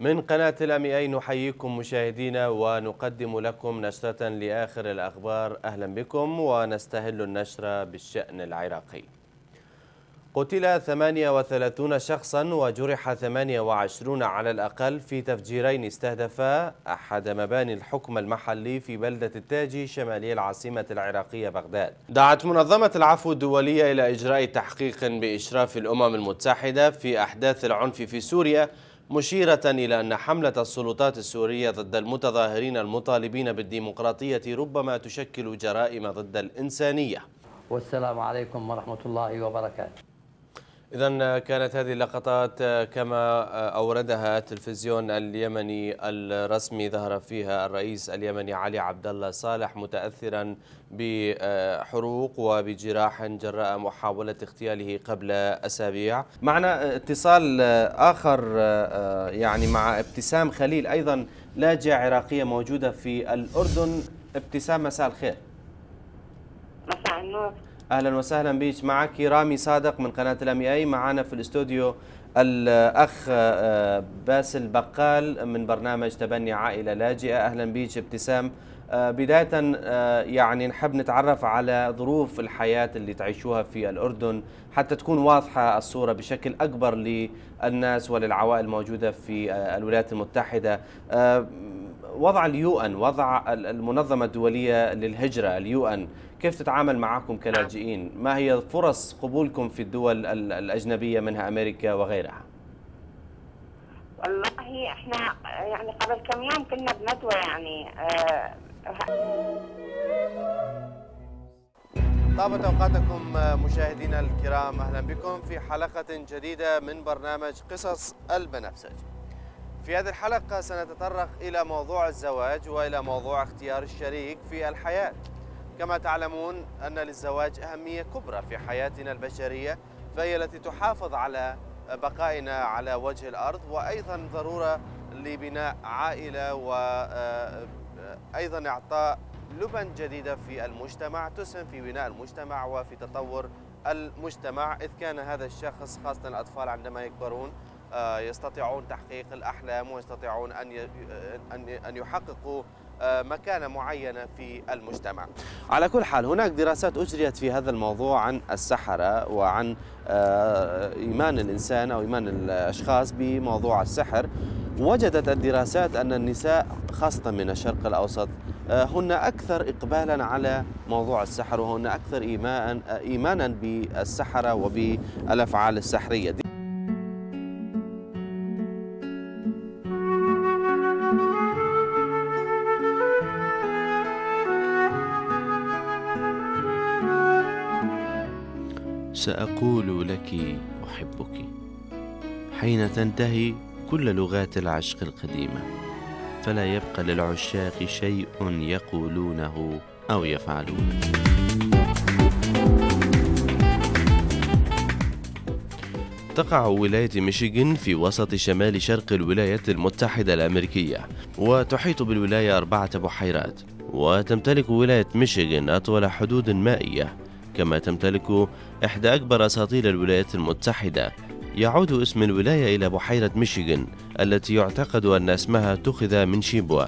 من قناة الأمي نحييكم مشاهدينا ونقدم لكم نشرة لآخر الأخبار. أهلا بكم ونستهل النشرة بالشأن العراقي. قتل 38 شخصا وجرح 28 على الأقل في تفجيرين استهدفا أحد مباني الحكم المحلي في بلدة التاجي شمالي العاصمة العراقية بغداد. دعت منظمة العفو الدولية إلى إجراء تحقيق بإشراف الأمم المتحدة في أحداث العنف في سوريا مشيرة إلى أن حملة السلطات السورية ضد المتظاهرين المطالبين بالديمقراطية ربما تشكل جرائم ضد الإنسانية. والسلام عليكم ورحمة الله وبركاته. إذا كانت هذه اللقطات كما أوردها التلفزيون اليمني الرسمي ظهر فيها الرئيس اليمني علي عبد الله صالح متأثرا بحروق وبجراح جراء محاولة اغتياله قبل أسابيع. معنا اتصال آخر يعني مع ابتسام خليل أيضا لاجئة عراقية موجودة في الأردن. ابتسام مساء الخير. مساء النور. أهلا وسهلا بك معك رامي صادق من قناة الامي إي معنا في الاستوديو الأخ باسل بقال من برنامج تبني عائلة لاجئه أهلا بك ابتسام. بداية يعني نحب نتعرف على ظروف الحياة اللي تعيشوها في الأردن حتى تكون واضحة الصورة بشكل أكبر للناس وللعوائل الموجودة في الولايات المتحدة. وضع ال UN وضع المنظمة الدولية للهجرة ال UN كيف تتعامل معكم كلاجئين؟ ما هي فرص قبولكم في الدول الأجنبية منها أمريكا وغيرها؟ والله إحنا يعني قبل كم يوم كنا بندوة يعني آه طابت أوقاتكم مشاهدينا الكرام أهلا بكم في حلقة جديدة من برنامج قصص البنفسج في هذه الحلقة سنتطرق إلى موضوع الزواج وإلى موضوع اختيار الشريك في الحياة. كما تعلمون أن للزواج أهمية كبرى في حياتنا البشرية فهي التي تحافظ على بقائنا على وجه الأرض وأيضا ضرورة لبناء عائلة وأيضا إعطاء لبن جديدة في المجتمع تسهم في بناء المجتمع وفي تطور المجتمع إذ كان هذا الشخص خاصة الأطفال عندما يكبرون يستطيعون تحقيق الأحلام ويستطيعون أن أن يحققوا مكانة معينة في المجتمع. على كل حال هناك دراسات أجريت في هذا الموضوع عن السحرة وعن إيمان الإنسان أو إيمان الأشخاص بموضوع السحر. وجدت الدراسات أن النساء خاصة من الشرق الأوسط هن أكثر إقبالا على موضوع السحر وهن أكثر إيمانا, إيمانا بالسحرة وبالأفعال السحرية. سأقول لك أحبك حين تنتهي كل لغات العشق القديمة فلا يبقى للعشاق شيء يقولونه أو يفعلونه. تقع ولاية ميشيغان في وسط شمال شرق الولايات المتحدة الأمريكية وتحيط بالولاية أربعة بحيرات وتمتلك ولاية ميشيغان أطول حدود مائية. كما تمتلك إحدى أكبر أساطيل الولايات المتحدة. يعود اسم الولاية إلى بحيرة ميشيغان التي يعتقد أن اسمها اتخذ من شيبوا.